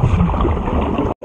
フッ。